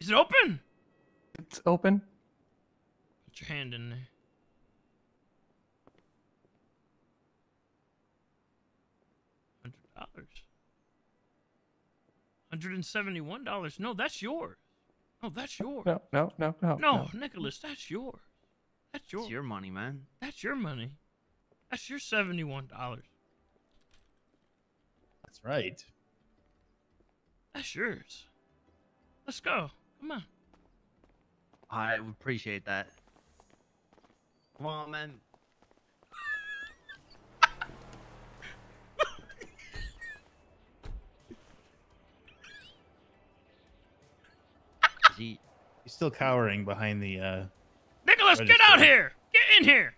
Is it open? It's open. Put your hand in there. Hundred dollars. Hundred and seventy-one dollars. No, that's yours. No, that's yours. No, no, no, no. No, Nicholas, that's yours. That's yours. It's your money, man. That's your money. That's your seventy-one dollars. That's right. That's yours. Let's go. Come on. I would appreciate that. Come on, man. He's still cowering behind the. uh Nicholas, get out here. Get in here.